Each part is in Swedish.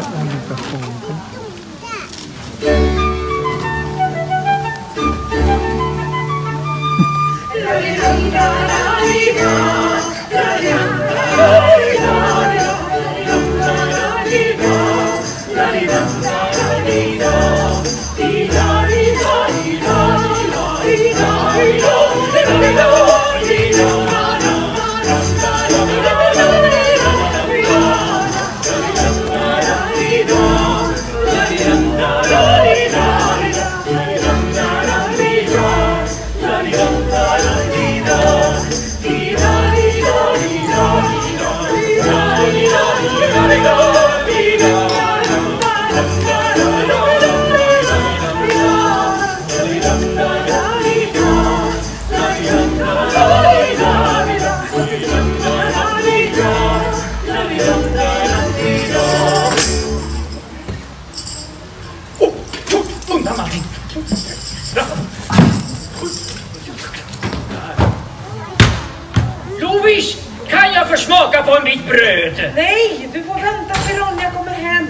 он, не такой, да? Bröd? Nej, du får vänta till Ronja kommer hem.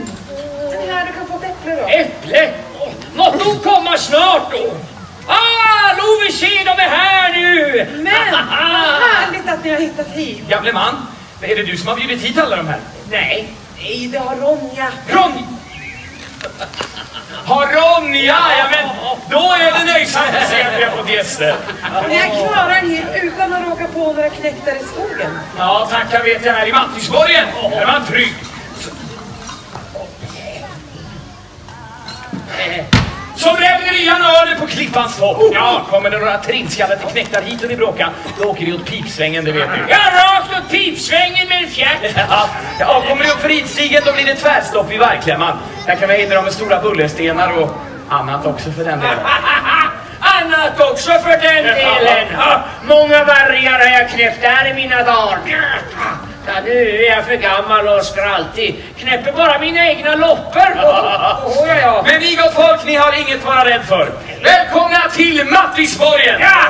Men här, du kan få ett äpple då. Äpple? Måtte hon komma snart då? Ah, Lovis, se de är här nu! Men vad härligt att ni har hittat hit. Gamle man, är det du som har bjudit hit alla de här? Nej. Nej, det har Ronja. Ronja! Har Ronja? Ja, men då är det nöjsamt att se att vi har fått gäster. Ni har klarat er utan att råka på några knektar i skogen. Ja, tackar vet jag här i Mattisborgen. Här är man trygg. Som räverian öre på klippans topp. Ja, kommer det några trinskallade knektar hit och vill bråka, då åker vi åt pipsvängen, det vet du. Ja, rakt åt pipsvängen med en fjärt. Ja, ja, kommer det upp för ridstigen då blir det tvärstopp vid vargklämman. Där kan vi hindra dem med stora bullerstenar och annat också för den delen. Annat också för den delen. Ja, många vargar har jag knäppt där i mina dagar. Ja, nu är jag för gammal och skraltig. Knäpper bara mina egna loppor. Oh, oh, ja, ja. Men ni gott folk, ni har inget att vara rädd för. Välkomna till Mattisborgen! Ja!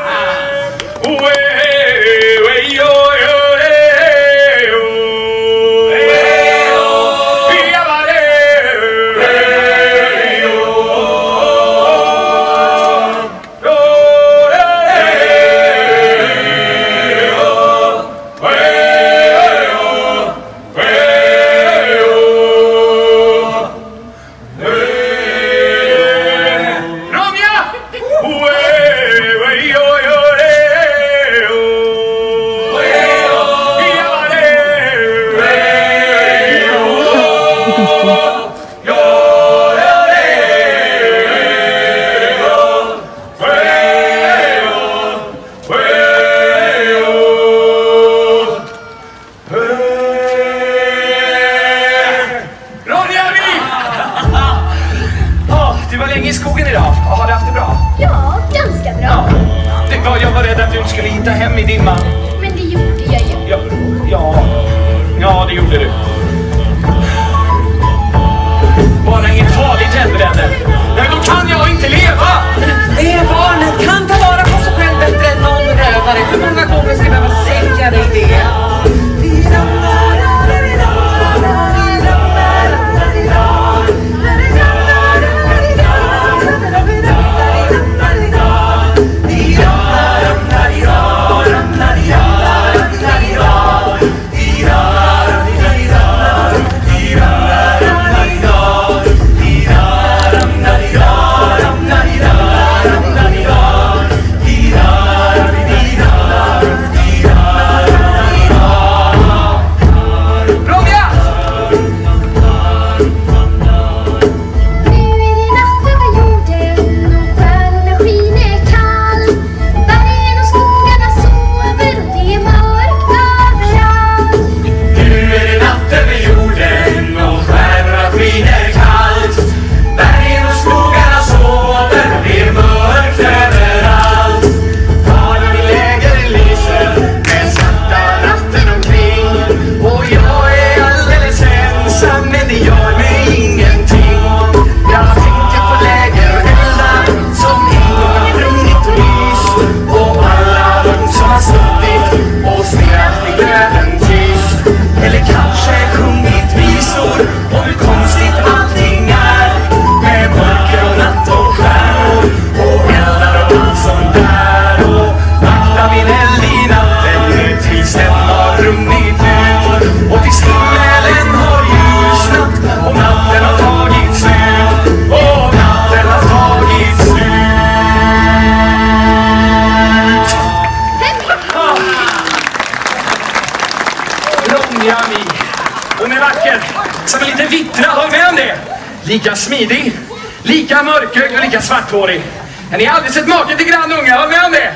Men ni har aldrig sett maken till grann unga, håll med om det?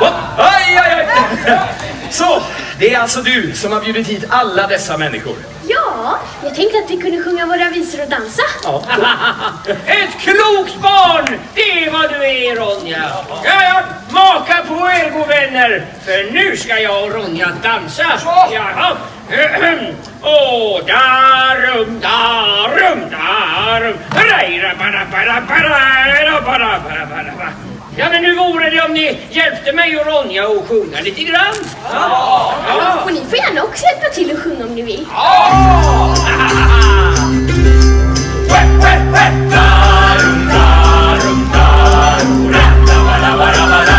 Oh, aj, aj, aj. Så, det är alltså du som har bjudit hit alla dessa människor. Ja, jag tänkte att vi kunde sjunga våra visor och dansa. Ja. Ett klokt barn! Det är vad du är Ronja. Ja, ja, maka på er god vänner. För nu ska jag och Ronja dansa. Jaha. Åh, darum, darum, darum. Rejra, bara, bara, bara, bara, bara, bara, bara. Ja, men hur vore det om ni hjälpte mig och Ronja att sjunga lite grann? Ja. Och ni får gärna också hjälpa till att sjunga om ni vill. Det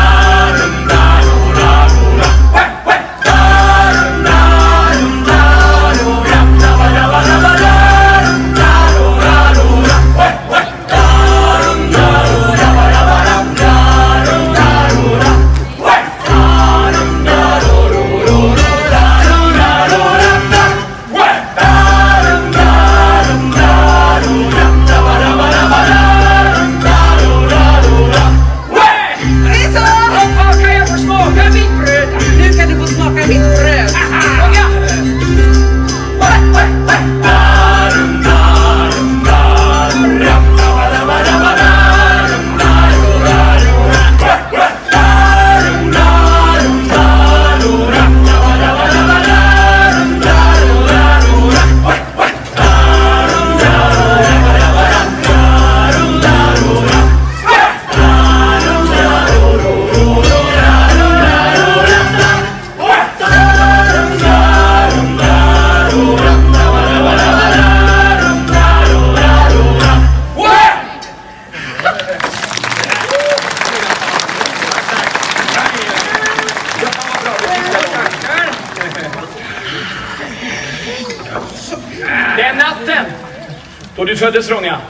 föddes Ronja,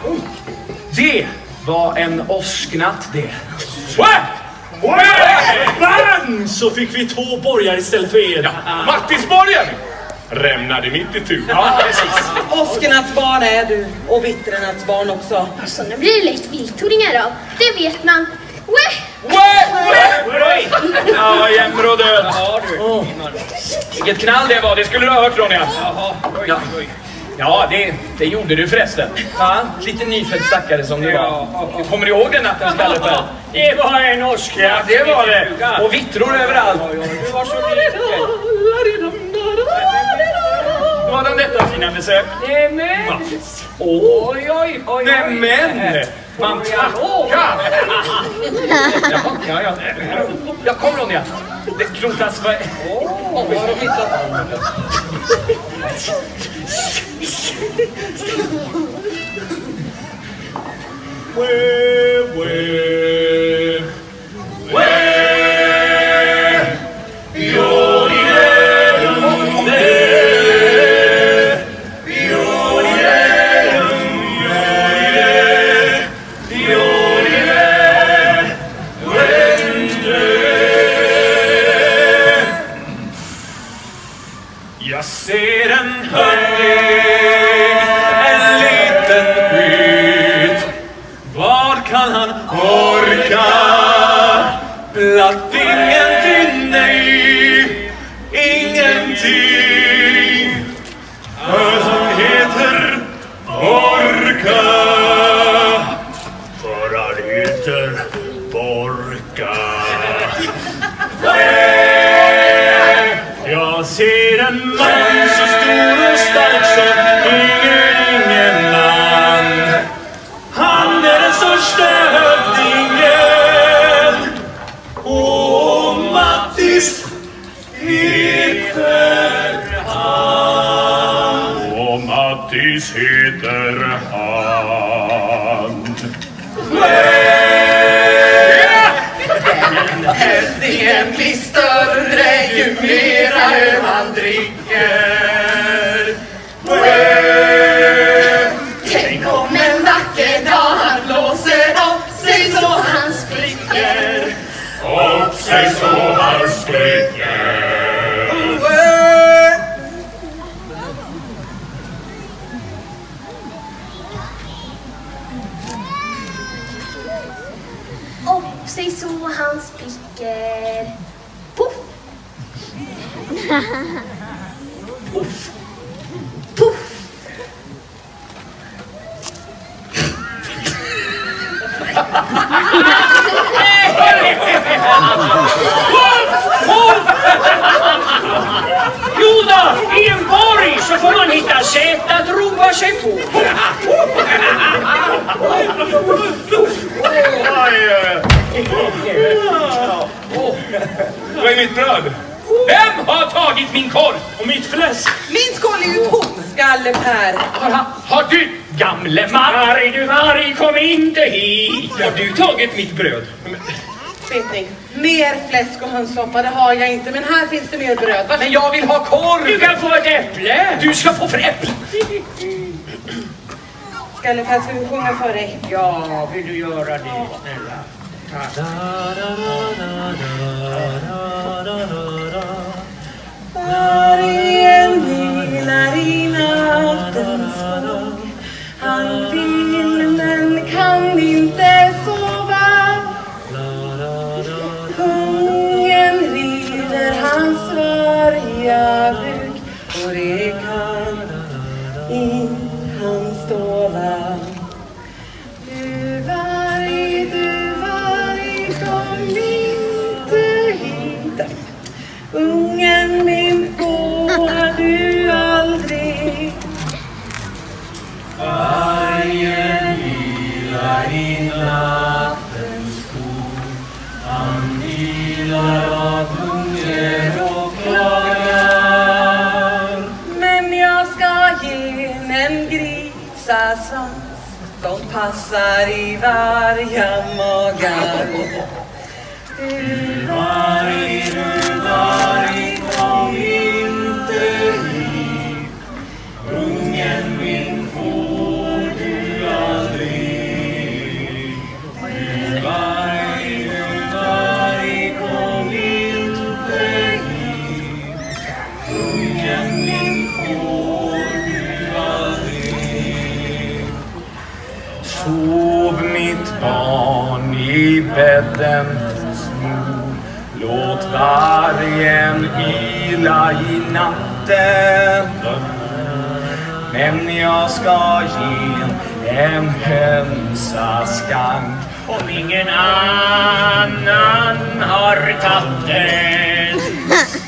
det var en åsknatt det. Bang! Så fick vi två borgare istället för er. Mattisborgen! Rämnade mitt i tur. Ja, precis. Åskernas barn är du och vittrenas barn också. Sådana blir det lätt viltoringar av. Det vet man. Weh! Ja, jämmer och död. Vilket knall det var, det skulle du ha hört Ronja. Ja, ja det, det gjorde du förresten. Ja, lite nyfödd stackare som du var. Kommer du ihåg den natten Skalleper? Det var en åsknatt. Ja, det var det. Och vittror överallt. Du var så. Då hade han detta fina besök. Nämen! Åh, Oj, oj, oj. nämen! Man tackar! Ja, kom Ronja. Det klotas... Vad... Jag heter han. Hövdingen blir större ju mera öl han dricker. Puff. Poff! Jo då, i en borg så får man hitta sätt att roa sig på. Vad är mitt bröd? Vem har tagit min korv? Och mitt fläsk? Min skål är ju tom, Skalle-Per. Har, har du, gamle man? Arg du varg, kom inte hit. Har du tagit mitt bröd? Vet ni, mer fläsk och hönssoppa det har jag inte, men här finns det mer bröd. Men jag vill ha korv! Du kan få ett äpple. Du ska få för äpple! Skalle-Per, ska vi sjunga för dig? Ja, vill du göra det, snälla? Vargen vilar i nattens skog Han vill men kan inte sova. Kungen rider hans varga buk passar i varje magar. Du varg, du bädden. Sno Låt vargen yla i natten. Men jag ska ge en hönsaskank Om ingen annan har tagit den.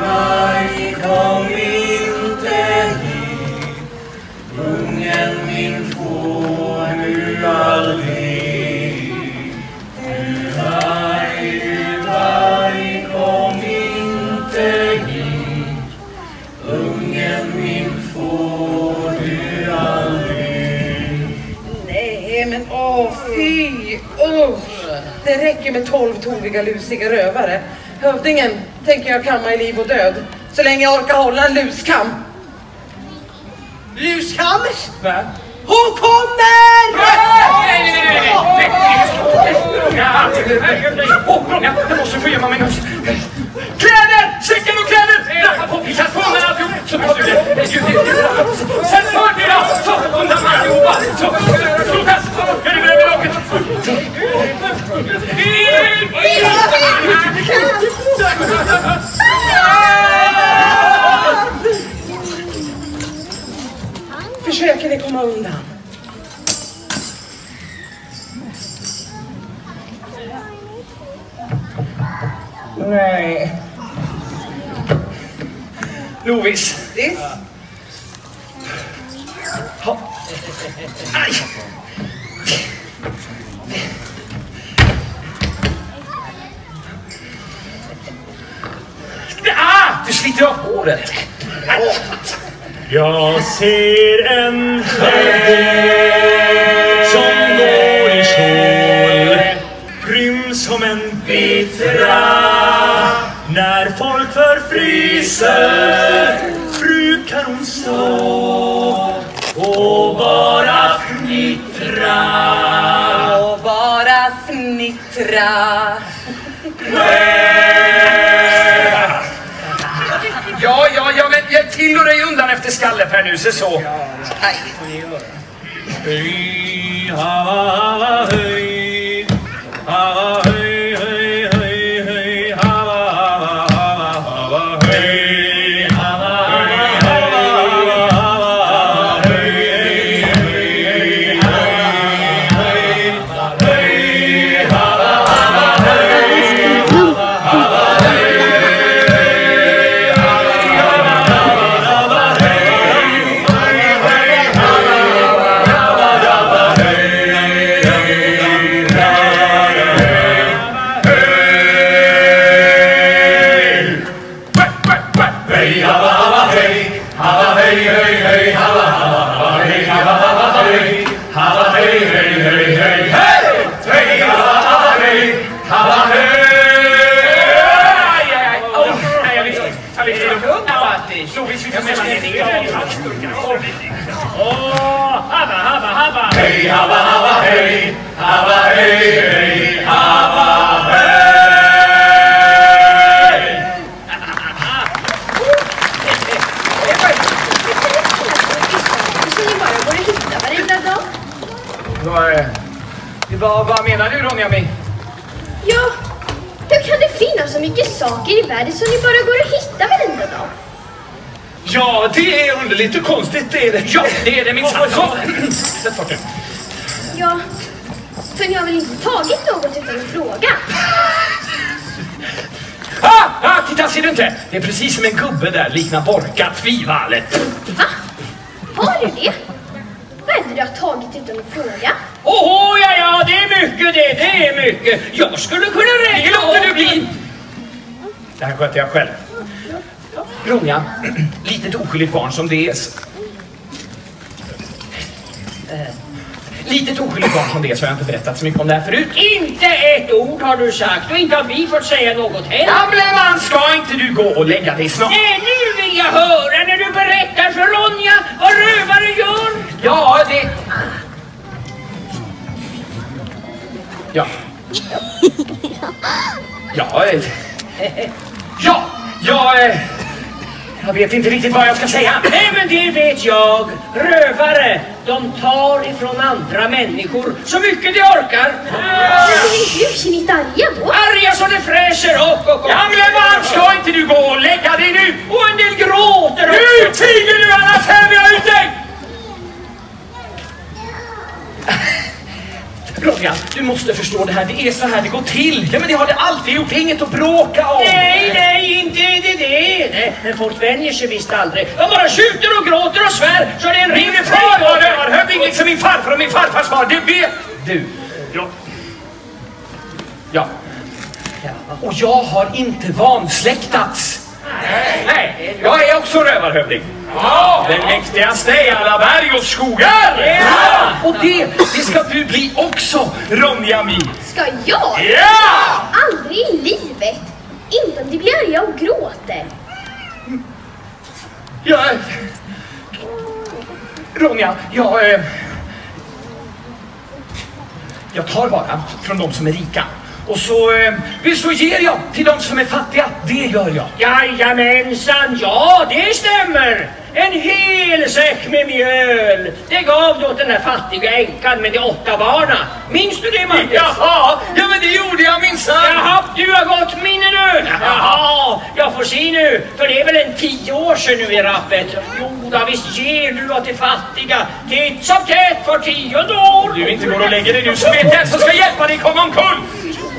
varg, kom inte hit Ungen min du aldrig Du varg, du varg, kom inte hit Ungen min får du aldrig Nej, men åh fy, usch! Det räcker med tolv toviga lusiga rövare. Hövdingen tänker jag kamma i liv och död. Så länge jag orkar hålla en luskam. Luskam? Va? Hon kommer! Och dig undan Vad, vad, menar du Ronja med? Ja, hur kan det finnas så mycket saker i världen som ni bara går och hittar varenda dag? Ja, det är underligt och konstigt det är det. Ja, det är det minsann. Kom! Sätt fart nu. Ni har väl inte tagit något utan att fråga? Ah, ah, titta, ser du inte? Det är precis som en gubbe där liknar Borkat vid vallet. Va? Har du det? Vad är det du har tagit utan att fråga? Åh, ja, ja, det är mycket det, det är mycket. Jag skulle kunna Det räkna låter upp- du bli! Det här sköter jag själv. Ronja, litet oskyldigt barn som det är. s- Eh, Litet oskyldigt barn som det så har jag inte berättat så mycket om det här förut. Inte ett ord har du sagt och inte har vi fått säga något heller. Gamle man, ska inte du gå och lägga dig snart? Nej, nu vill jag höra när du berättar för Ronja vad rövare gör. Ja, det... Ja. Ja, ja, jag... Eh, jag vet inte riktigt vad jag ska säga. Nej, men det vet jag. Rövare, de tar ifrån andra människor så mycket de orkar. Blir du tjänigt arga då? Arga så det fräser upp och upp. Gamle man, ska inte du gå och lägga dig nu? Och en del gråter Nu också. tiger du annars häver jag ut dig! Ronja, du måste förstå det här. Det är så här det går till. Ja, men det har det alltid gjort. Det är inget att bråka om. Nej, nej, inte är det det. Nej, men folk vänjer sig visst aldrig. De bara skjuter och gråter och svär så det är en Min rimlig far var rövarhövding liksom min farfar och min farfars far. Det vet du. Ja. Ja. Och jag har inte vansläktats. Nej, jag är också rövarhövding. Ja, den mäktigaste i alla berg och skogar. Ja. Och det, det ska du bli också, Ronja Mi. Ska jag? Ja! Aldrig i livet! Inte om de blir arga och gråter. Jag... Ronja, jag... eh, Jag tar bara från de som är rika. Och så, eh, så ger jag till de som är fattiga. Det gör jag. Jajamensan, ja det stämmer. En hel säck med mjöl. Det gav du åt den där fattiga änkan med de åtta barna. Minns du det Mattis? Jaha, ja men det gjorde jag minsann. Jaha, du har gått minne nu. Jaha, jag får se nu. För det är väl en tio år sedan nu i rappet. Jo, då visst ger du åt de fattiga. Titt som tätt var tionde år. Du inte går och lägger dig nu så vet jag som ska hjälpa dig komma omkull.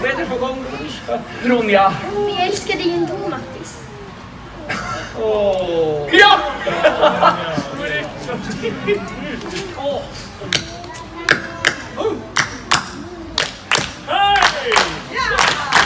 Väder på gång. Ronja. Men jag älskar dig ändå 어. 그냥. 야.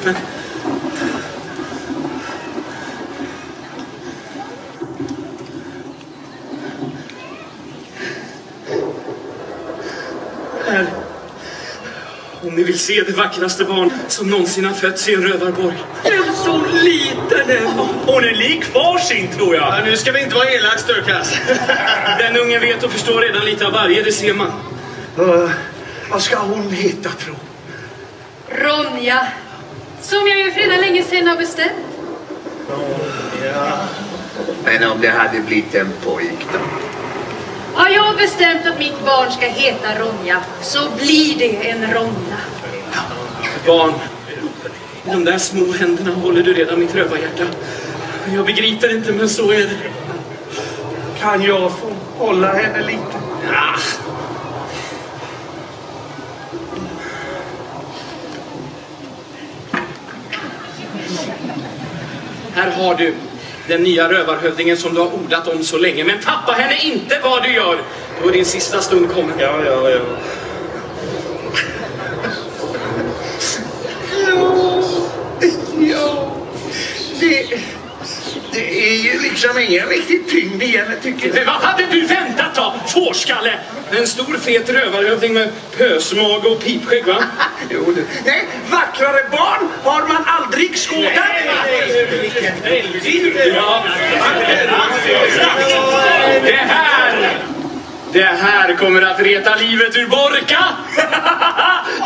Vrångstrupen. Här. Om ni vill se det vackraste barn som någonsin har fötts i en rövarborg. En så liten än. Hon är lik var sin tror jag. Ja, nu ska vi inte vara elak Sturkas. Den ungen vet och förstår redan lite av varje, det ser man. Uh, vad ska hon heta, tro? Ronja, som jag ju för redan länge sedan har bestämt. Men om det hade blivit en pojk då? Har jag bestämt att mitt barn ska heta Ronja, så blir det en Ronja. Barn, i de där små händerna håller du redan mitt rövarhjärta. Jag begriper inte, men så är det. Kan jag få hålla henne lite? Ah. Här har du den nya rövarhövdingen som du har ordat om så länge. Men tappa henne inte vad du gör. Då är din sista stund kommen. Ja, ja, ja. Ja, det, det är ju liksom ingen riktig tyngd i henne, tycker Men jag. vad hade du väntat då, fårskalle? En stor fet rövarhövding med pösmage och pipskägg, va? Jo, du. Nej, vackrare barn har man aldrig skådat. Ja. Det här, det här kommer att reta livet ur Borka!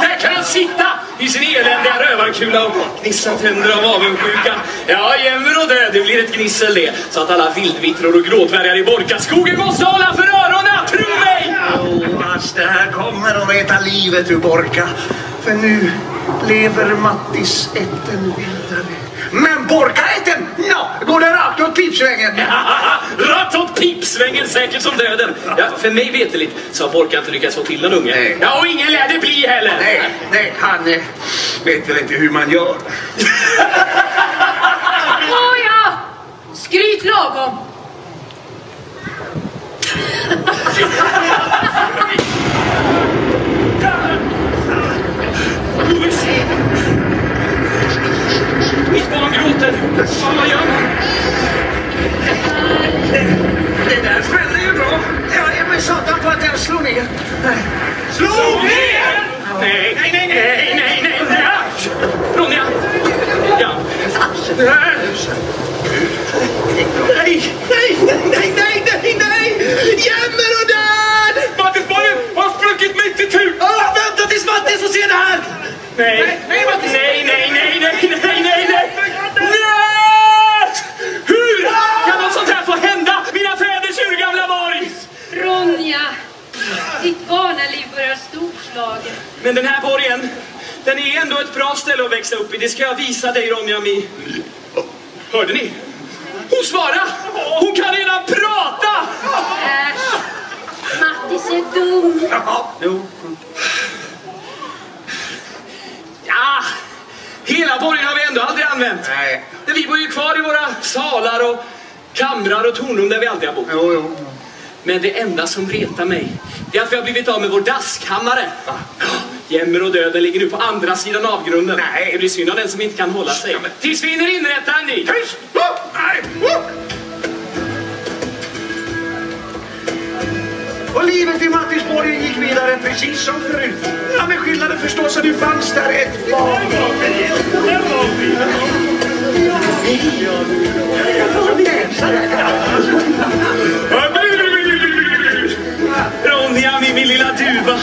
Där kan han sitta i sin eländiga rövarkula och gnissa tänder av avundsjuka. Ja, jämmer och död, det blir ett gnissel det. Så att alla vildvittror och grådvärgar i Borkaskogen måste hålla för öronen, tro mig! Jo, alltså, det här kommer att reta livet ur Borka. För nu, lever Mattis ätten vidare. Men Borka-ätten, ja, går det rakt åt pipsvängen. Rakt åt pipsvängen, säkert som döden. Ja, för mig veteligt så har Borka inte lyckats få till en unge. Nej. Ja, och ingen lär det bli heller. Nej, nej, han eh, vet väl inte hur man gör. Nåja, skryt lagom. Mitt barn gråter. Fan, vad gör man? Det där smäller ju bra. Jag är med satan på att jag slår ner. Slå ner! Nej, nej, nej, nej, nej, nej, nej. Ronja! Ja. Nej, nej, nej, nej, nej, nej! Jämmer och död! Mattisbollen har spruckit mitt i tu! Ah, vänta tills Mattis får se det här! Nej, nej, Mattis! Nej, nej, nej, nej, nej, nej, nej! Nej! Hur kan något sånt här få hända? Mina fäders urgamla borg! Ronja, ditt barnaliv börjar storslaget. Men den här borgen, den är ändå ett bra ställe att växa upp i. Det ska jag visa dig, Ronja Mi. Hörde ni? Hon svarade! Hon kan redan prata! Äsch, Mattis är dum. Jo. Ja, hela borgen har vi ändå aldrig använt. Nej. Vi bor ju kvar i våra salar och kamrar och tornrum där vi alltid har bott. Jo, jo. Men det enda som retar mig, det är att vi har blivit av med vår daskkammare. Jämmer och döden ligger nu på andra sidan avgrunden. Nej. Det blir synd om den som inte kan hålla sig. Tills vi hinner inrätta en ny. Tyst! Nej. Och livet i Mattisborgen gick vidare precis som förut. Ja, med skillnaden förstås att det fanns där ett barn. Ronja, min lilla duva.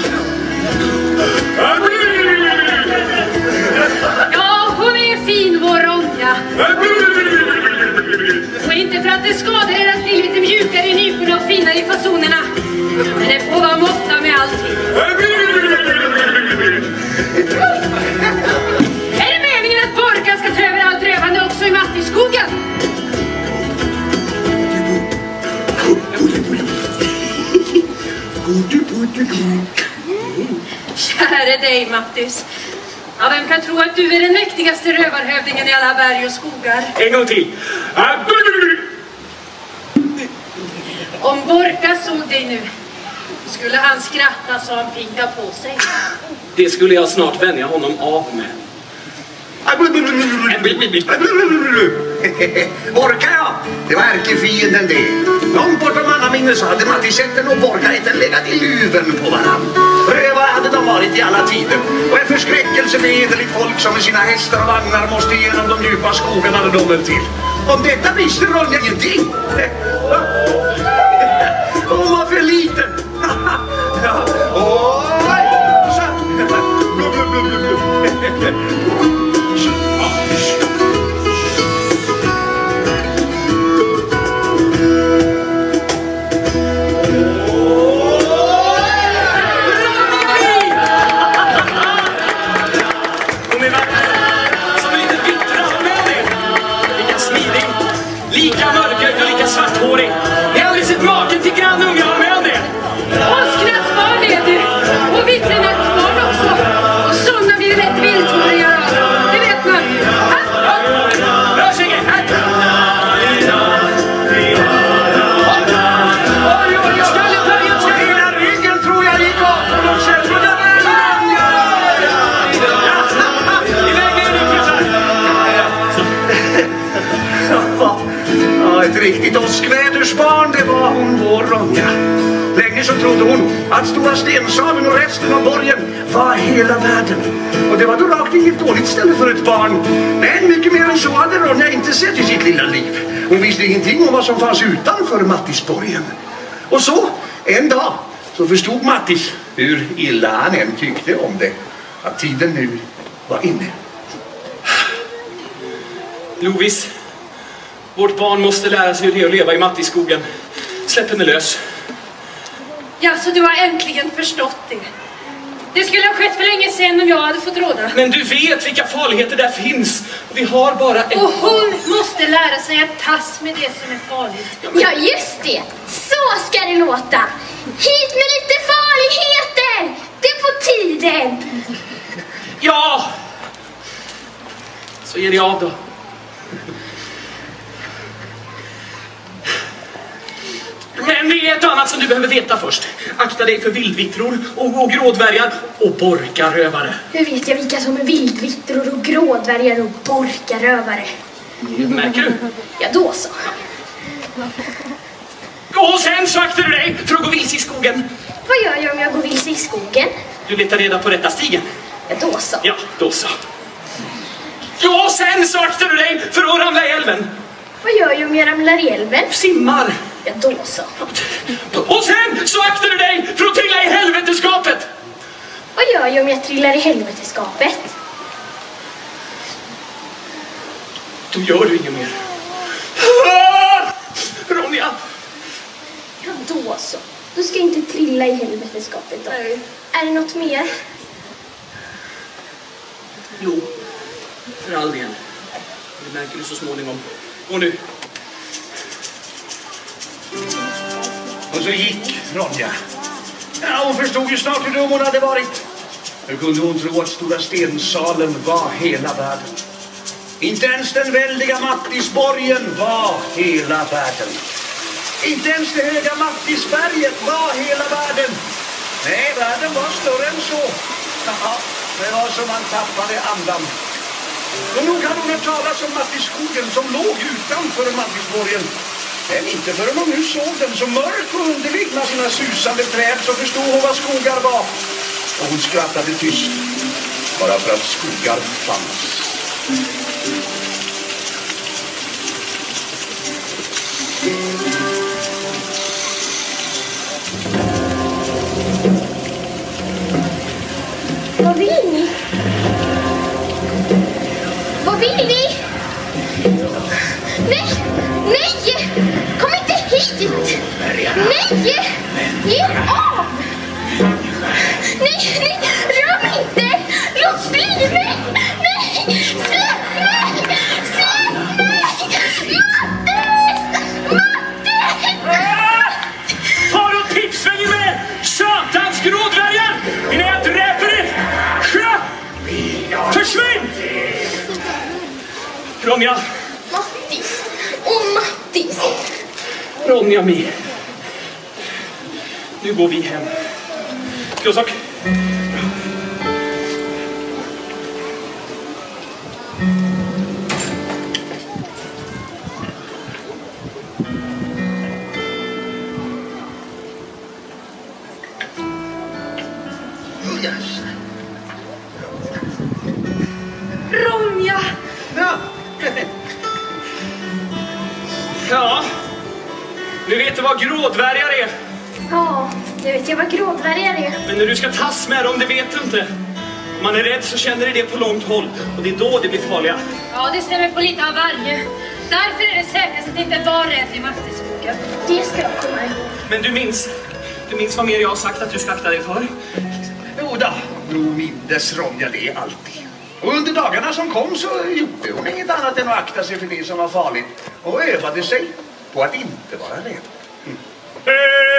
Ja, hon är fin vår Ronja. Och inte för att det skadar er att bli lite mjukare i nyporna och finare i fasonerna. Men det får vara måtta med allting. Mattis. Ja, vem kan tro att du är den mäktigaste rövarhövdingen i alla berg och skogar? En gång till. Om Borka såg dig nu skulle han skratta så han pinkar på sig. Det skulle jag snart vänja honom av med. Borka ja, det var ärkefienden det. Långt bortom mannaminne så hade Mattisetten och Borkaätten legat i luven på varann. Rövare hade de varit i alla tider och en förskräckelse med hederligt folk som med sina hästar och vagnar måste igenom de djupa skogarna hade de väl till. Om detta visste Ronja ingenting. Hon var för liten. Ja. Oj! Så. Hon att Stora Stensalen och resten av borgen var hela världen. Och det var då rakt inget dåligt ställe för ett barn. Men mycket mer än så hade Ronja inte sett i sitt lilla liv. Hon visste ingenting om vad som fanns utanför Mattisborgen. Och så, en dag, så förstod Mattis, hur illa han än tyckte om det, att tiden nu var inne. Lovis, vårt barn måste lära sig hur det är att leva i Mattiskogen. Släpp henne lös. Ja, så du har äntligen förstått det. Det skulle ha skett för länge sedan om jag hade fått råda. Men du vet vilka farligheter där finns. Vi har bara en... Och hon måste lära sig att tas med det som är farligt. Ja, just det. Så ska det låta. Hit med lite farligheter. Det är på tiden. Ja! Så ger ni av då. Men det är ett annat som du behöver veta först. Akta dig för vildvittror och, och grådvärgar och borkarövare. Hur vet jag vilka som är vildvittror och grådvärgar och borkarövare? Märker du? Ja, då så. Och sen så aktar du dig för att gå vilse i skogen. Vad gör jag om jag går vilse i skogen? Du letar reda på rätta stigen. Ja, då så. Ja, då så. Och sen så aktar du dig för att ramla i älven. Vad gör jag om jag ramlar i älven? Simmar. Ja, då så. Och sen så aktar du dig för att trilla i helveteskapet. Vad gör jag om jag trillar i helveteskapet? Då gör du inget mer. Ah! Ronja! Ja, då så. Du ska inte trilla i helveteskapet då. Är det något mer? Jo, för all del. Det märker du så småningom. Och nu. Och så gick Ronja. Ja, hon förstod ju snart hur dum hon hade varit. Hur kunde hon tro att Stora Stensalen var hela världen? Inte ens den väldiga Mattisborgen var hela världen. Inte ens det höga Mattisberget var hela världen. Nej, världen var större än så. Ja, det var som man tappade andan. Och nog hade hon hört talas om Mattisskogen som låg utanför Mattisborgen. Men inte förrän hon nu såg den så mörk och underlig med sina susande träd så förstod hon vad skogar var. Och hon skrattade tyst. Bara för att skogar fanns. Mm. Inte! Nej! Ge av! Nej, nej! Rör mig inte! Låt bli mig! Nej! Släpp mig! Släpp mig! Mattis! Mattis! Far och tipsvängen med satans grådvärgar innan jag dräper er! Försvinn! Ronja, Mattis! Åh, Mattis! Ronja Mi. Nu går vi hem. Kiosk. Jag vad grådvärgar är. Men när du ska tas med dem, det vet du inte. Om man är rädd så känner du det på långt håll. Och det är då det blir farliga. Ja, det stämmer på lite av varje. Därför är det säkrast att inte vara rädd i Mattisskogen. Det ska jag komma ihåg. Men du minns, du minns vad mer jag har sagt att du ska akta dig för? Jo då, nog mindes Ronja det alltid. Och under dagarna som kom så gjorde hon inget annat än att akta sig för det som var farligt och övade sig på att inte vara rädd. Hej,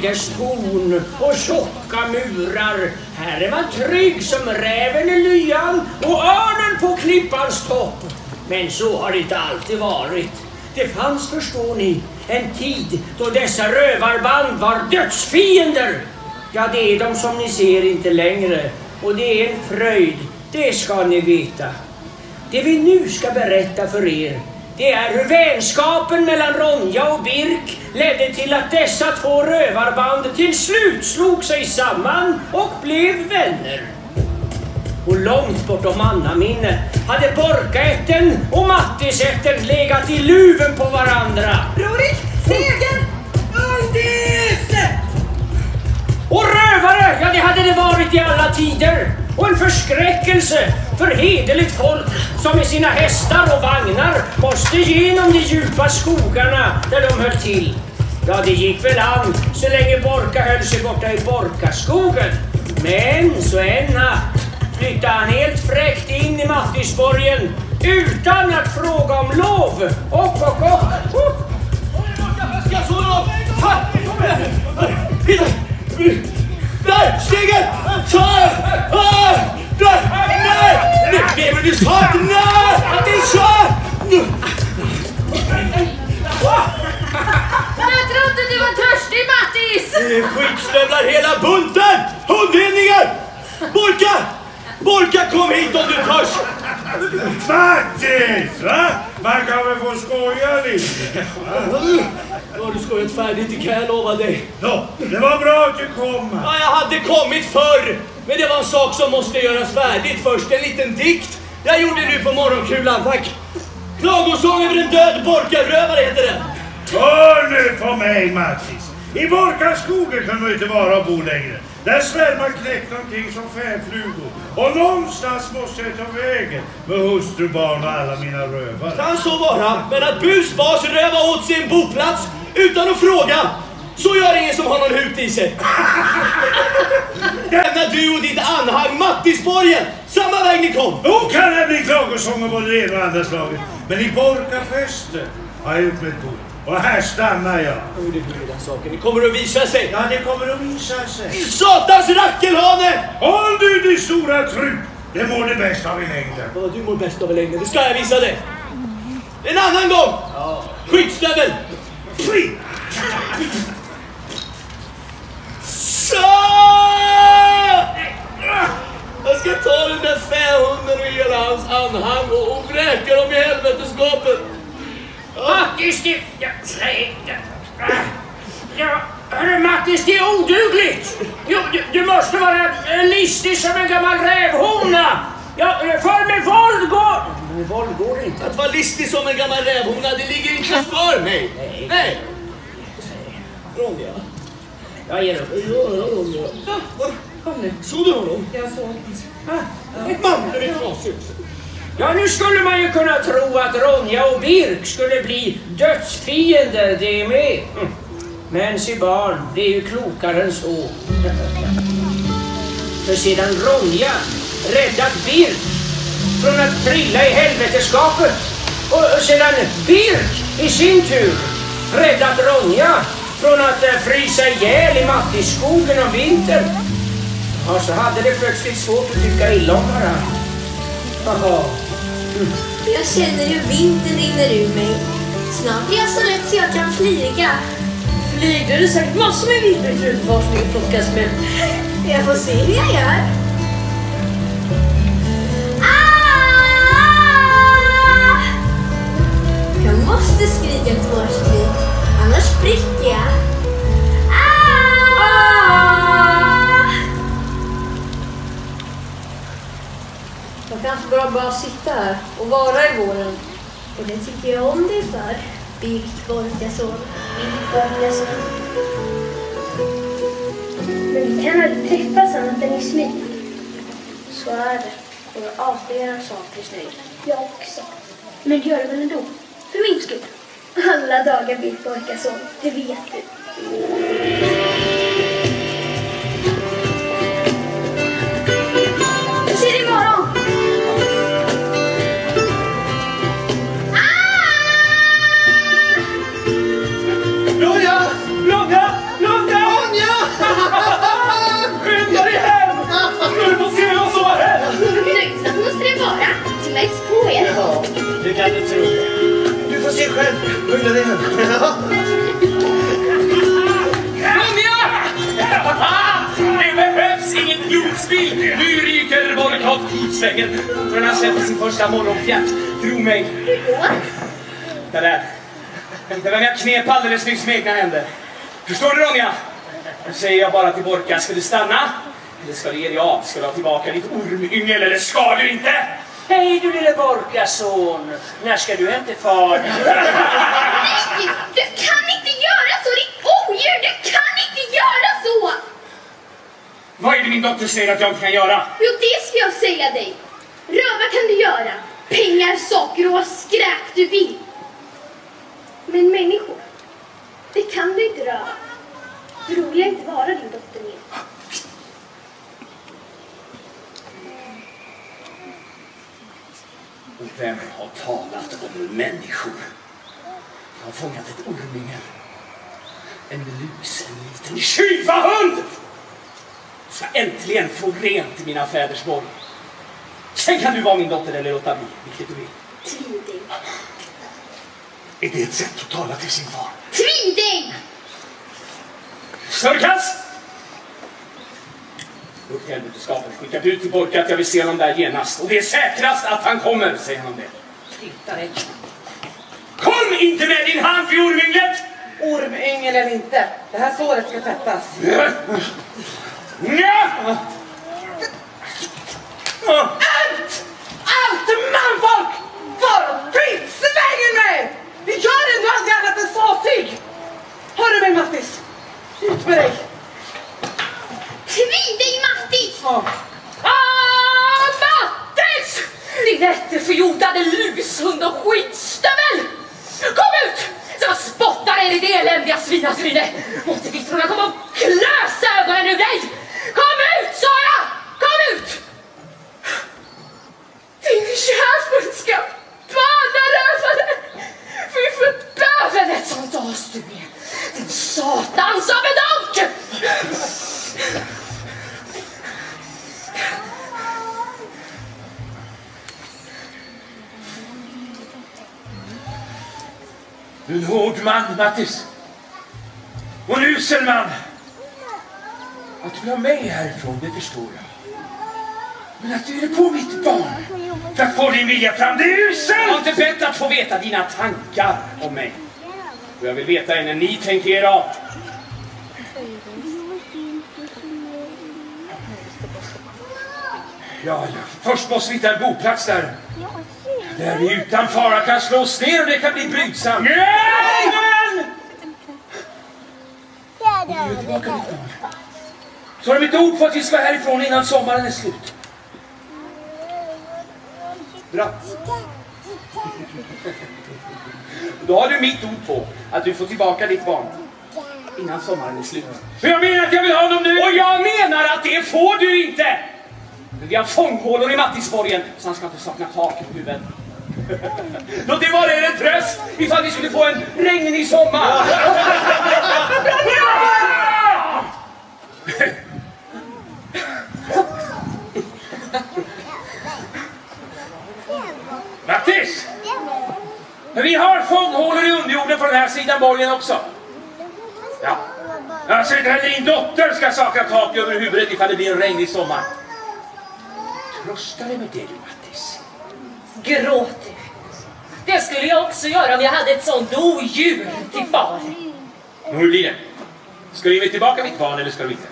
med dess torn och tjocka murar. Här är man trygg som räven i lyan och örnen på klippans topp. Men så har det inte alltid varit. Det fanns, förstår ni, en tid då dessa rövarband var dödsfiender. Ja, det är de som ni ser inte längre. Och det är en fröjd, det ska ni veta. Det vi nu ska berätta för er, det är hur vänskapen mellan Ronja och Birk ledde till att dessa två rövarband till slut slog sig samman och blev vänner. Och långt bortom mannaminne hade Borkaätten och Mattisätten legat i luven på varandra. Rorik, seger! Undis! Och rövare, ja det hade det varit i alla tider. Och en förskräckelse för hederligt folk som med sina hästar och vagnar måste genom de djupa skogarna där de höll till. Ja, det gick väl an så länge Borka höll sig borta i Borkaskogen. Men så en natt flyttade han helt fräckt in i Mattisborgen utan att fråga om lov. Och, och, och. Där! Stegen! Ta Ah! Där! Nej! Nej, men du sa inte nej! Att det är kör! Jag trodde du var törstig, Mattis! Skitstövlar hela bunten! Hundvinningar! Borka! Borka, kom hit om du törs! Mattis! Va? Man kan väl få skoja lite? Nu har du skojat färdigt, det kan jag lova dig. Nå, det var bra att du kom. Ja, jag hade kommit förr, men det var en sak som måste göras färdigt först. En liten dikt jag gjorde nu på morgonkulan, tack. Klagosång över en död borkarrövare heter den. Hör nu på mig, Mattis. I Borkaskogen kan du inte vara och bo längre. Där svämmar knäckta omkring som fäflugor. Och någonstans måste jag ta vägen med hustru, barn och alla mina rövare. Kan så vara, men att busbas röva åt sig en boplats utan att fråga, så gör ingen som har någon hut i sig. Lämna du och ditt anhang Mattisborgen, samma väg ni kom. Nog kan det bli klagosånger både det ena och andra slaget. Men i Borkafäste har jag gjort mig ett bo. Och här stannar jag. Oj, det blir den saken. Det kommer att visa sig. Ja, det kommer att visa sig. Satans rackelhane! Håll du din stora trut! Det mår det bäst av i längden. Ja, du mår bäst av i längden, det ska jag visa dig. En annan gång! Skitstövel! Fri! Så! Jag ska ta den där fähunden och hela hans anhang och, och vräka dem i helvetesgapet. Mattis, det... Ja, nej, hörru Mattis, det är odugligt! Jo, du, du måste vara listig som en gammal rävhona! Ja, för med våld går... Med våld går inte. Att vara listig som en gammal rävhona, det ligger inte för mig. Nej. Ronja. Jag ger upp. Kom nu. Såg du honom? Jag såg. Ett mantel i trasigt. Ja, nu skulle man ju kunna tro att Ronja och Birk skulle bli dödsfiender det med. Mm. Men se barn, det är ju klokare än så. För sedan Ronja räddat Birk från att trilla i helveteskapet och sedan Birk i sin tur räddat Ronja från att eh, frysa ihjäl i Mattisskogen om vintern. Ja, så hade det plötsligt svårt att tycka illa om varandra. Jaha. Jag känner hur vinden rinner ur mig. Snart är jag så lätt så jag kan flyga. Flyg, du har säkert massor med vildbitar utforskning att plockas med. Jag får se hur jag gör. Ah! Jag måste skrika ett vårskrik, annars spricker jag. Ah! Jag kanske bara bara sitta här och vara i våren. Och det tycker jag om dig för, Birgit Borkason. Birgit Borkason. Men vi kan aldrig träffas annat än i smyg. Så är det. Kommer alltid göra saker i smyg. Jag också. Men gör det väl ändå. För min skull. Alla dagar vill pojkar så, det vet du. Vi ses imorgon! Ah! Ronja! Ronja! Skynda dig hem! Ska du få se vad som har hänt? Du kan inte tro det får se själv. behövs inget blodspill! Nu ryker Borghoff pipsvängen Från han har sett sin första morgonfjärt. Tro mig. Det där. Det vem jag knep alldeles nyss med egna händer. Förstår du Ronja? Nu säger jag bara till Borka, ska du stanna? Eller ska du ge dig av? Ska du ha tillbaka ditt ormyngel eller ska du inte? Hej du lille Borkason! När ska du hem till far? Nej, du kan inte göra så, ditt odjur! Du kan inte göra så! Vad är det min dotter säger att jag inte kan göra? Jo, det ska jag säga dig. Röva kan du göra. Pengar, saker och skräp du vill. Men människor, det kan du inte röva. Då vill jag inte vara din dotter mer. Och vem har talat om människor? Jag har fångat ett ormyngel. En lus, en liten tjuvahund! Ska äntligen få rent i mina fäders borg. Sen kan du vara min dotter eller låta bli, vilket du vill. Tviding. Är det ett sätt att tala till sin far? Tviding! Sörkas! Upp till helveteskapet, skicka bud till Borka att jag vill se honom där genast. Och det är säkrast att han kommer, säger han det. Tittare. Kom inte med din hand vid ormynglet! Ormyngel eller inte, det här såret ska tvättas. Nja! Allt! Allt manfolk! Var skitsvängen med! Vi gör ändå aldrig annat än sattyg! Hör du mig Mattis? Ut med dig! Tviding Mattis! Ja. Ah, Mattis! Din ätterförjordade lushund och skitstövel! Kom ut! Så jag spottar er i det eländiga svinatryne! Måtte vittrorna komma och klösa ögonen ur dig! Kom ut, sa jag! Kom ut! Din djävulska barnarövare! Fy förböven ett sånt as du är! Din satans abedonk! Du är en hård man, Mattis. Och en usel man. Att du vill ha mig härifrån, det förstår jag. Men att du är på mitt barn för att få din vilja fram, det är uselt! Jag har inte bett att få veta dina tankar om mig. Och jag vill veta än när ni tänker er av. Ja, ja. Först måste vi hitta en boplats där. Där vi utan fara kan slå oss ner och det kan bli brydsamt. Jajamän! Och nu är tillbaka mitt barn. Så har de ett ord på att vi ska härifrån innan sommaren är slut. Bra. Då har du mitt ord på att du får tillbaka ditt barn innan sommaren är slut. För jag menar att jag vill ha honom nu! Och jag menar att det får du inte! Vi har fånghålor i Mattisborgen så han ska inte sakna tak över huvudet. Låt det vara er en tröst ifall vi skulle få en regnig sommar. Mattis! Men vi har fånghålor i underjorden på den här sidan borgen också. Ja. Jag säger inte heller din dotter ska sakna tak över huvudet ifall det blir en regnig sommar. Trösta dig med det du Mattis. Gråt du? Det skulle jag också göra om jag hade ett sånt odjur till far. Men hur blir det? Ska du ge mig tillbaka mitt barn eller ska du inte?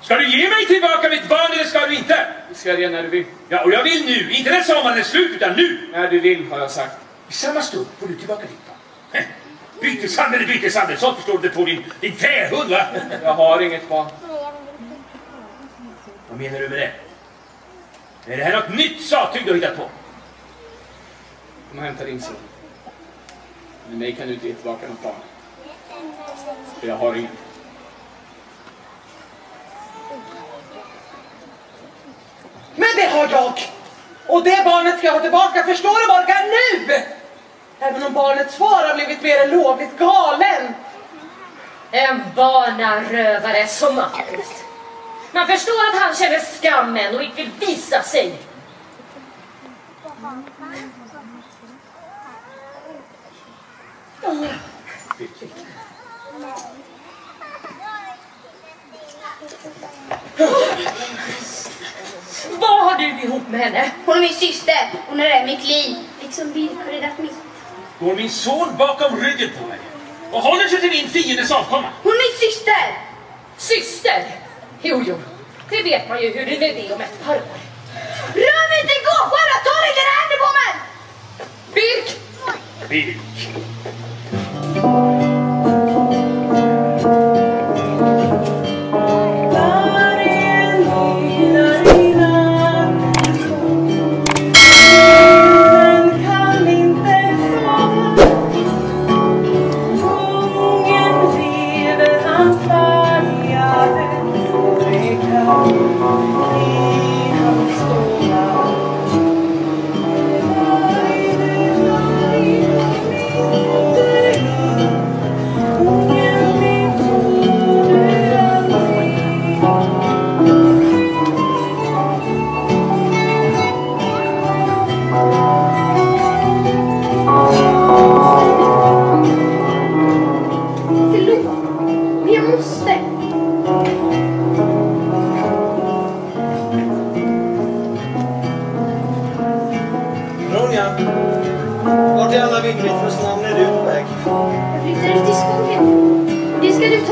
Ska du ge mig tillbaka mitt barn eller ska du inte? Det ska jag när du vill. Ja, och jag vill nu. Inte när sommaren är slut, utan nu. När du vill, har jag sagt. I samma stund får du tillbaka ditt barn. Byteshandel är byteshandel. Sånt förstår du på din, din fähund, va? Jag har inget barn. Vad menar du med det? Är det här något nytt sattyg du har hittat på? Kom och hämta din son. Med mig kan du inte ge tillbaka något barn. För jag har inget. Men det har jag! Och det barnet ska jag ha tillbaka, förstår du Borga, nu! Även om barnets far har blivit mer än lovligt galen. En barnarövare som Mattis. Man förstår att han känner skammen och inte vill visa sig. Vad har du ihop med henne? Hon är min syster. Hon är mitt liv. Liksom har räddat mitt. Går min son bakom ryggen på mig och håller sig till min fiendes avkomma? Hon är min syster! Syster? Jo, jo. Det vet man ju hur det är om ett par år. Rör mig inte gåsköra! Ta inte dina händer på mig! Birk! Birk.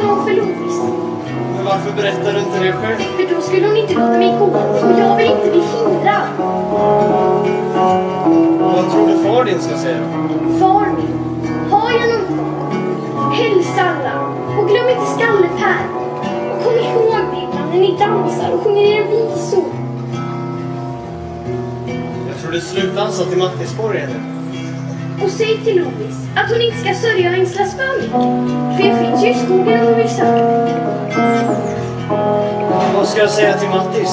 Det ska du tala om för Lovis. Men varför berättar du inte det själv? För då skulle hon inte låta mig gå. Och jag vill inte bli hindrad. Vad tror du far din ska säga? Far min. Har jag någon far? Hälsa alla. Och glöm inte Skalle-Per. Och kom ihåg det ibland när ni dansar och sjunger era visor. Jag tror du slutdansar till Mattisborgen nu. Och säg till Lovis att hon inte ska sörja och ängslas för mycket. För jag finns ju i skogen om hon vill söka mig. Vad ska jag säga till Mattis?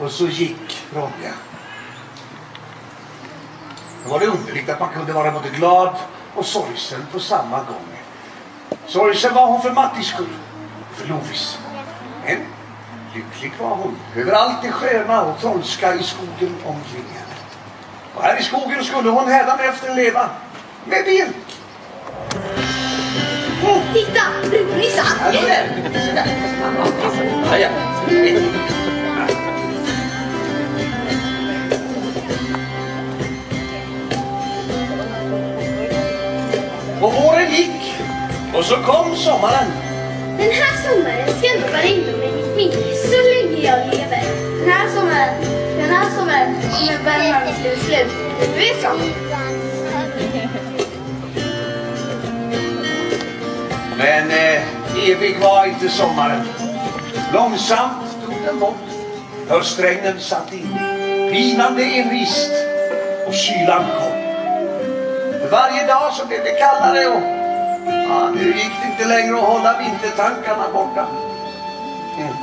Och så gick Ronja. Då var det underligt att man kunde vara både glad och sorgsen på samma gång. Sorgsen var hon för Mattis skull, för Lovis. Men lycklig var hon över allt det sköna och trolska i skogen omkring henne. Och här i skogen skulle hon hädanefter leva med Birk. Titta! Sanden! Ja, Och våren gick och så kom sommaren. Den här sommaren ska jag nog vara inne med mitt minne så länge jag lever. Den här sommaren, den här sommaren kommer Värmlands slut. Du vet jag. Men eh, evig var inte sommaren. Långsamt tog den bort. Höstregnen satt in. Pinande envist. Och kylan kom. Varje dag så blev det kallare och ja, nu gick det inte längre att hålla vintertankarna borta. Mm.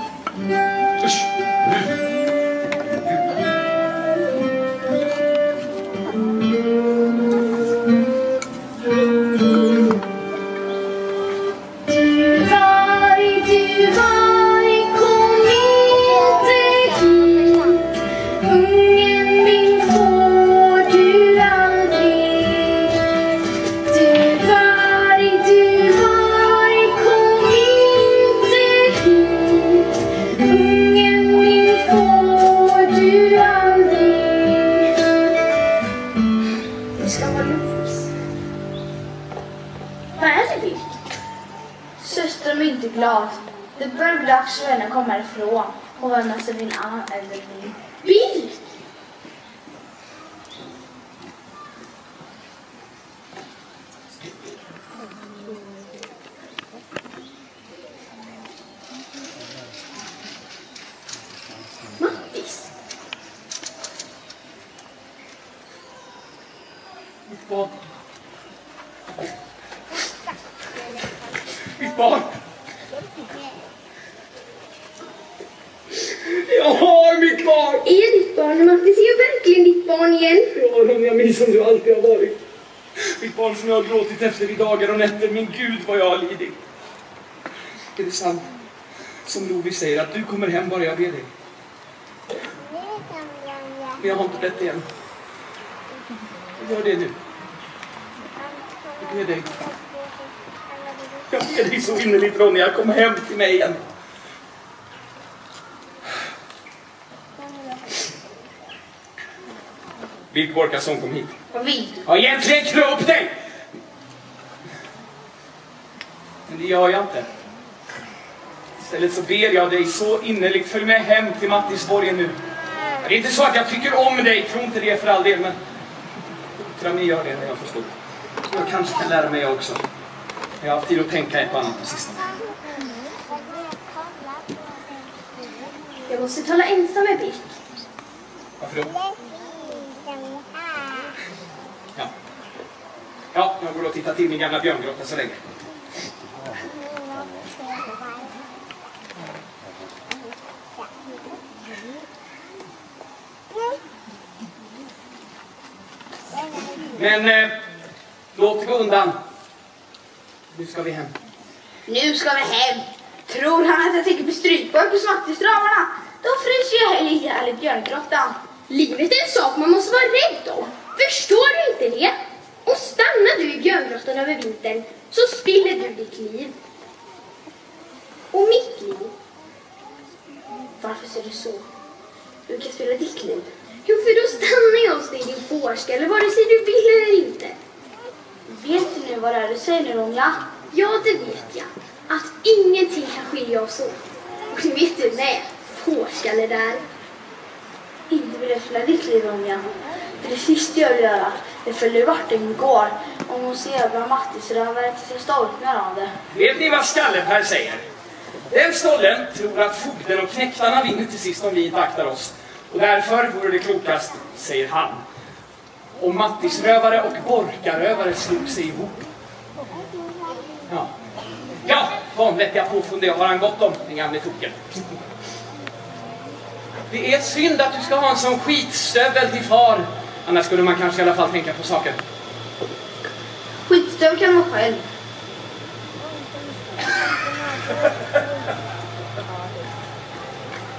Efter i dagar och nätter. Min Gud, vad jag har lidit. Är det sant som Lovi säger att du kommer hem bara jag ber dig? Men jag har inte bett än. Gör det nu. Jag ber dig. Jag ber dig så innerligt Ronja, kom hem till mig igen. Vilk Borkason kom hit. Vad vill du? Ja, egentligen klä upp dig! Men det gör jag inte. Istället så ber jag dig så innerligt, följ med hem till Mattisborgen nu. Det är inte så att jag tycker om dig, tro inte det för all del, men tror jag gör det när jag förstår. Jag kanske kan lära mig jag också. Jag har haft tid att tänka ett och annat på sistone. Jag måste tala ensam med Birk. Varför då? Ja. Ja, jag går och tittar till min gamla björngrotta så länge. Men eh, låt det gå undan. Nu ska vi hem. Nu ska vi hem. Tror han att jag tänker på strypburk på smattistravarna? Då fryser jag ihjäl i björngrottan. Livet är en sak man måste vara rädd om. Förstår du inte det? Och stannar du i björngrottan över vintern så spiller du ditt liv. Och mitt liv. Varför ser du så? Du kan spela ditt liv. Jo, för då stannar jag hos dig din fårskalle vare sig du vill eller inte. Vet du nu vad det är du säger nu, Ronja? Ja, det vet jag. Att ingenting kan skilja oss åt. Och det vet du med. Fårskalle där. Inte vill jag spela ditt liv, Ronja. För det sista jag vill göra, det följer vart den går. Om hon ser bland Mattisrövare tills jag storknar av det. Vet ni vad Skallepär säger? Den stollen tror att fogden och knektarna vinner till sist om vi inte aktar oss. Och därför vore det klokast, säger han, om Mattisrövare och Borkarövare slog sig ihop. Ja, ja vanvettiga påfund det har han gott om, den gamle token. Det är synd att du ska ha en sån skitstövel till far. Annars skulle man kanske i alla fall tänka på saken. Skitstövel kan vara själv.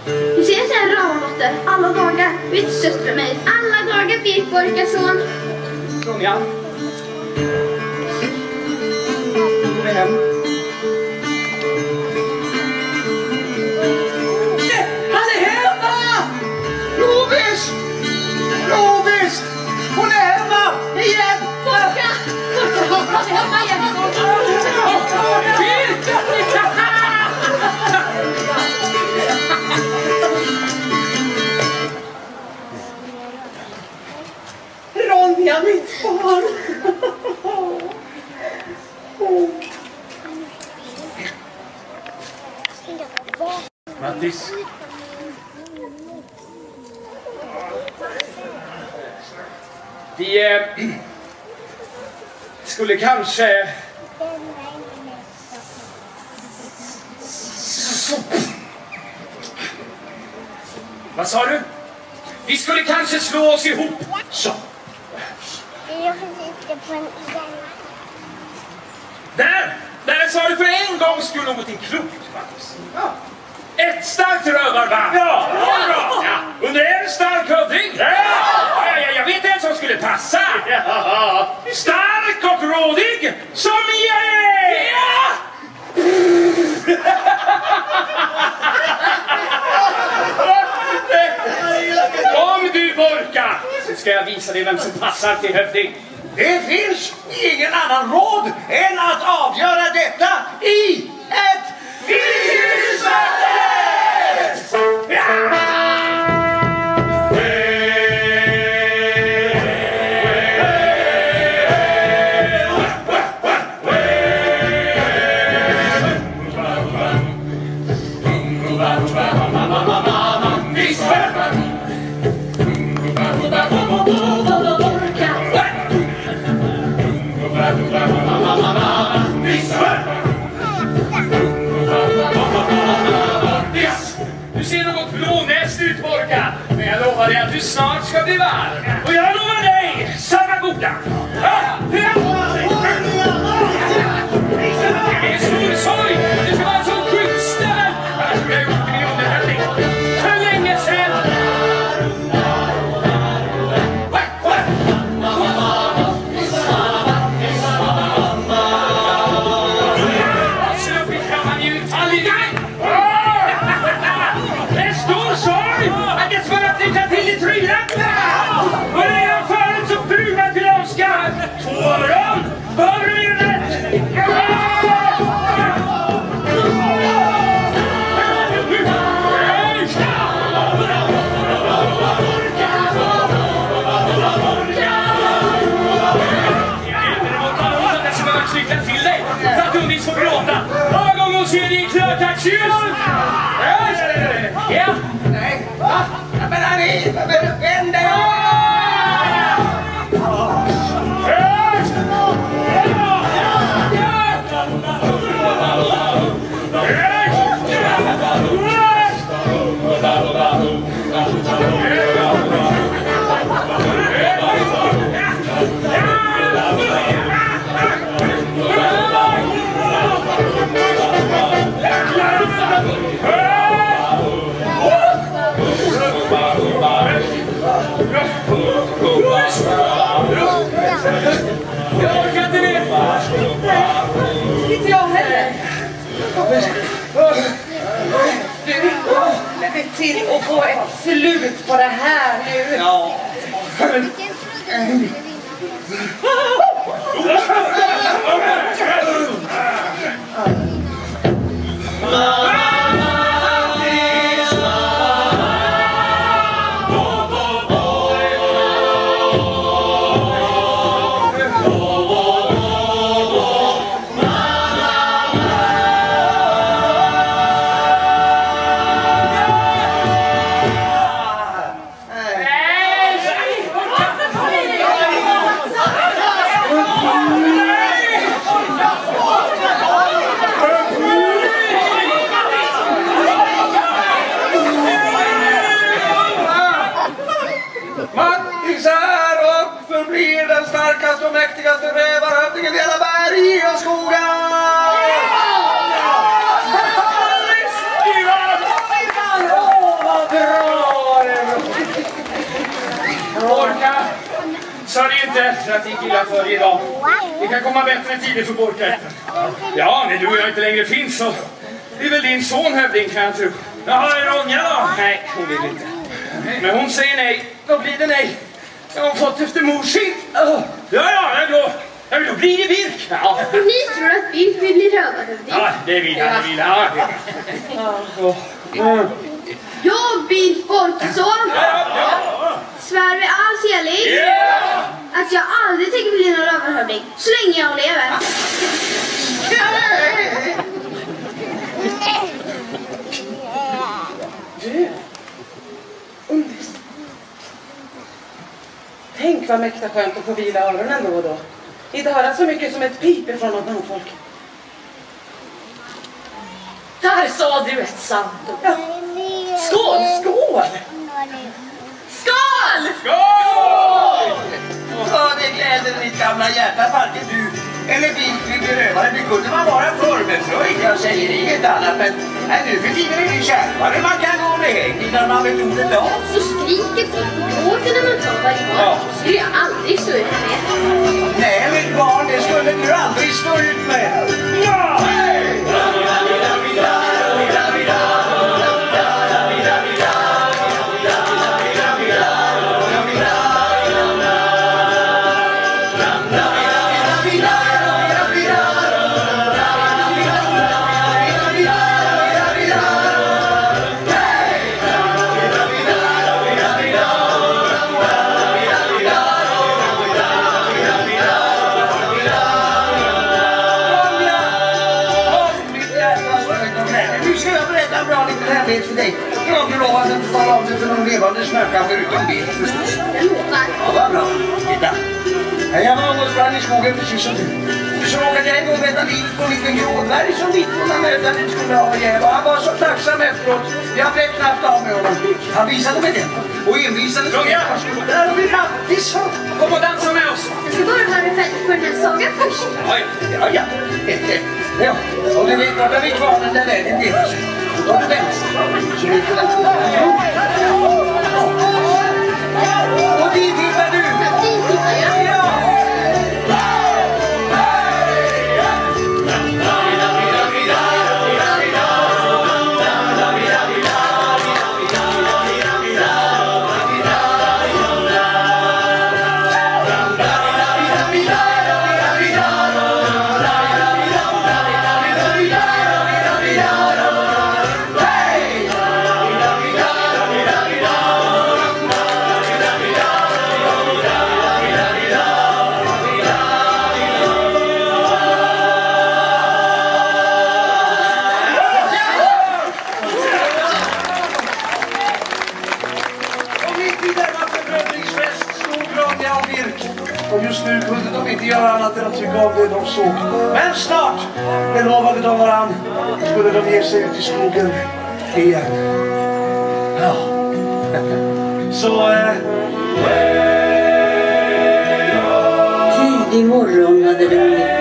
Du ser sen Ramlotte alla dagar. Utstöstra mig alla dagar Birk Borkason. Ronja. Nu går vi hem. Han är hemma! Lovis! Lovis! Hon är hemma! Igen! Borka! Borka! Han är hemma igen! Mattis. Vi eh, skulle kanske... Vad sa du? Vi skulle kanske slå oss ihop. Så. Där! Där sa du för en gångs skull någonting klokt, Mattis. Ja. Ett starkt rövarvagn! Ja! bra. ja! Under en stark hövding! Ja! Ja, ja, jag vet en som skulle passa! Ja. Stark och rådig som jag är! Ja! Kom du Borka! Så ska jag visa dig vem som passar till hövding. Det finns ingen annan råd än att avgöra detta i ett Bye. Du, Jag säger inget annat. Men nej, nu för tiden är det kärvare. Man kan gå med häng innan man vet ordet av. Så skriker folk och gråter när man tar varje barn. Det skulle jag aldrig stå ut med. Nej, mitt barn, det skulle du aldrig stå ut med. Ja! Förutom Bill förstås. Ja, vad bra. Titta. När jag var och sprang i skogen precis som du. Så råkade jag en gång rädda livet på en liten grådvärg som under nöden skulle ha ihjäl. Och han var så tacksam efteråt. Jag blev knappt av med honom. Han visade mig den. Och envisades med Ronja! Där har vi Mattis. Kom och dansa med oss. Jag ska bara höra färdigt på den här sagan först. Ja, ja, ja. Ja, och du vet, där vid kvarnen där vägen delar sig. Då tar du vänster. Så du får Och dit hittar du! Dit nu kunde de inte göra annat än att tycka om det de såg. Men snart, det lovade de varann, skulle de ge sig ut i skogen igen. Ja. Så... Eh, Tidig morgon hade de